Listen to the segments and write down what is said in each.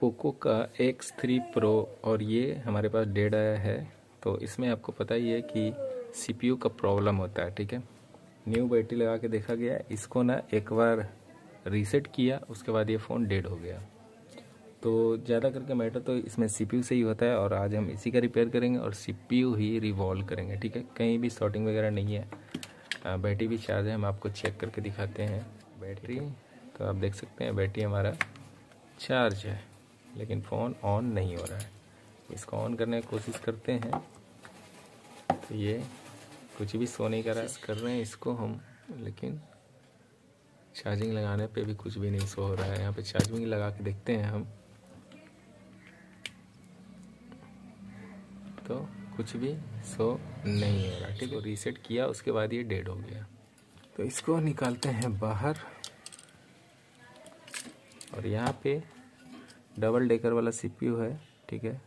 Poco का x three pro और ये हमारे पास डेड आया है तो इसमें आपको पता ही है कि सीपीयू का प्रॉब्लम होता है, ठीक है? न्यू बैटरी लगा के देखा गया, इसको ना एक बार रीसेट किया, उसके बाद ये फ़ोन डेड हो गया। तो ज़्यादा करके मैटर तो इसमें सीपीयू से ही होता है और आज हम इसी का रिपेयर करेंगे और सीपीयू ही रिवॉल्व करेंगे, ठीक है? कहीं भी शॉर्टिंग वगैरह नहीं है। बैटरी भी चार्ज है, हम आपको चेक करके दिखाते हैं। बैटरी तो आप देख सकते हैं, बैटरी हमारा चार्ज है। लेकिन फ़ोन ऑन नहीं हो रहा है। इसको ऑन करने की कोशिश करते हैं। तो ये कुछ भी सो नहीं कर रहा कर रहे हैं इसको हम, लेकिन चार्जिंग लगाने पे भी कुछ भी नहीं सो हो रहा है। यहाँ पे चार्जिंग लगा के देखते हैं हम। तो कुछ भी सो नहीं हो रहा। ठीक है रीसेट किया, उसके बाद ये डेड हो गया। तो इसको निकालते हैं बाहर। और यहाँ पे डबल डेकर वाला सीपीयू है, ठीक है?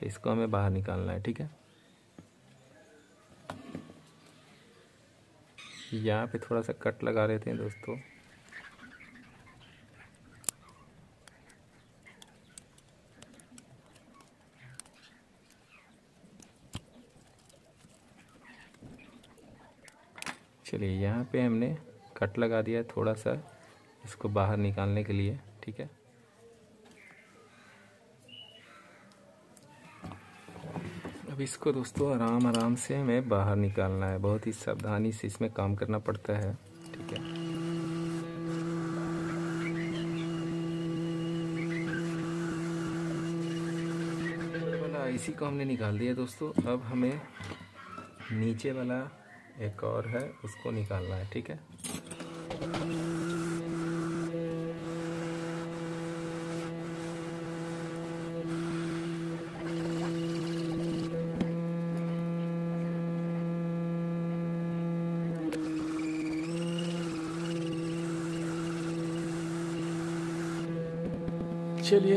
तो इसको हमें बाहर निकालना है, ठीक है? यहाँ पे थोड़ा सा कट लगा रहे थे दोस्तों। चलिए, यहाँ पे हमने कट लगा दिया थोड़ा सा इसको बाहर निकालने के लिए, ठीक है? अब इसको दोस्तों आराम आराम से हमें बाहर निकालना है। बहुत ही सावधानी से इसमें काम करना पड़ता है। ठीक है? इसी को हमने निकाल दिया दोस्तों। अब हमें नीचे वाला एक और है, उसको निकालना है। ठीक है? चलिए।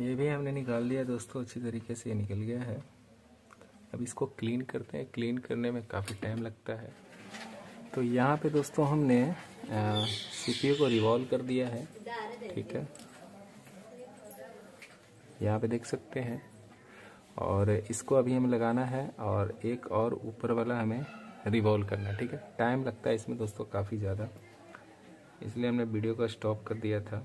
ये भी हमने निकाल दिया दोस्तों, अच्छी तरीके से ये निकल गया है। अब इसको क्लीन करते हैं। क्लीन करने में काफ़ी टाइम लगता है। तो यहाँ पे दोस्तों हमने सीपीयू को रिवॉल्व कर दिया है। ठीक है? यहाँ पे देख सकते हैं। और इसको अभी हमें लगाना है और एक और ऊपर वाला हमें रिवॉल्व करना है। ठीक है? टाइम लगता है इसमें दोस्तों काफ़ी ज़्यादा। इसलिए हमने वीडियो को स्टॉप कर दिया था।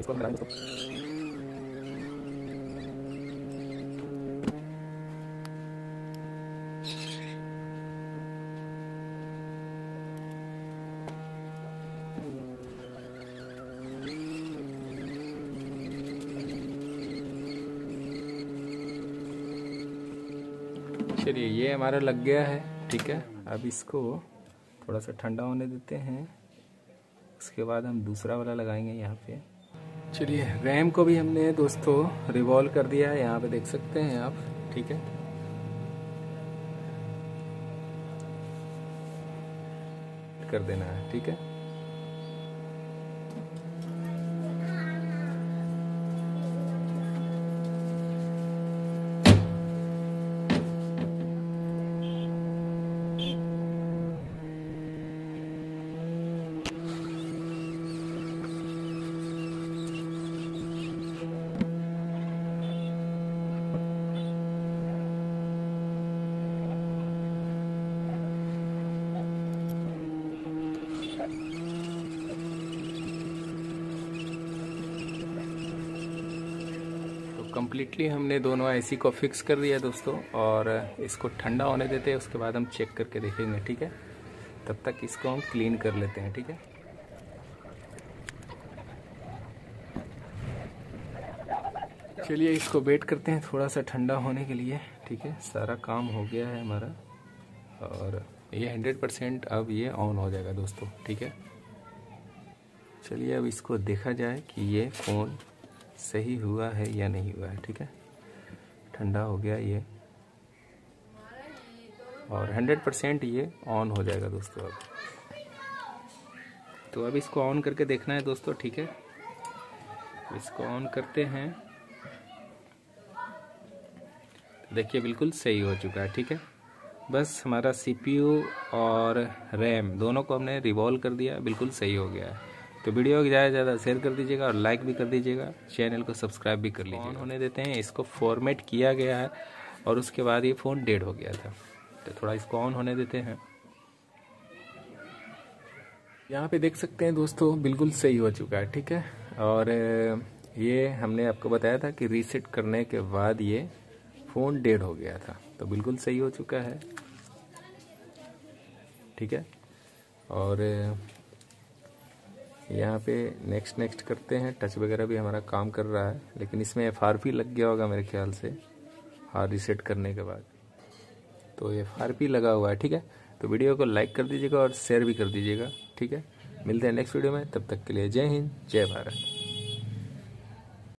इसको चलिए, ये हमारा लग गया है, ठीक है? अब इसको थोड़ा सा ठंडा होने देते हैं। उसके बाद हम दूसरा वाला लगाएँगे यहाँ पे। चलिए, रैम को भी हमने दोस्तों रिवॉल्व कर दिया है, यहाँ पे देख सकते हैं आप, ठीक है? कर देना है, ठीक है? कम्प्लीटली हमने दोनों आईसी को फिक्स कर दिया दोस्तों, और इसको ठंडा होने देते हैं, उसके बाद हम चेक करके देखेंगे, ठीक है? तब तक इसको हम क्लीन कर लेते हैं, ठीक है? चलिए, इसको वेट करते हैं थोड़ा सा ठंडा होने के लिए, ठीक है? सारा काम हो गया है हमारा, और ये हंड्रेड परसेंट अब ये ऑन हो जाएगा दोस्तों, ठीक है? चलिए, अब इसको देखा जाए कि ये फ़ोन सही हुआ है या नहीं हुआ है, ठीक है? ठंडा हो गया ये। और 100 परसेंट ये ऑन हो जाएगा दोस्तों अब। तो अब इसको ऑन करके देखना है दोस्तों, ठीक है? इसको ऑन करते हैं। देखिए, बिल्कुल सही हो चुका है, ठीक है? बस हमारा सीपीयू और रैम दोनों को हमने रिवॉल्व कर दिया, बिल्कुल सही हो गया है। तो वीडियो को ज़्यादा से ज़्यादा शेयर कर दीजिएगा और लाइक भी कर दीजिएगा। चैनल को सब्सक्राइब भी कर लीजिए ऑन होने देते हैं इसको फॉर्मेट किया गया है और उसके बाद ये फ़ोन डेड हो गया था। तो थोड़ा इसको ऑन होने देते हैं। यहाँ पे देख सकते हैं दोस्तों बिल्कुल सही हो चुका है ठीक है? और ये हमने आपको बताया था कि रीसेट करने के बाद ये फ़ोन डेड हो गया था। तो बिल्कुल सही हो चुका है ठीक है? और यहाँ पे नेक्स्ट नेक्स्ट करते हैं। टच वगैरह भी हमारा काम कर रहा है, लेकिन इसमें FRP लग गया होगा मेरे ख्याल से। हार रिसेट करने के बाद। तो एफ़ लगा हुआ है, ठीक है? तो वीडियो को लाइक कर दीजिएगा और शेयर भी कर दीजिएगा, ठीक है? मिलते हैं नेक्स्ट वीडियो में, तब तक के लिए जय हिंद, जय भारत।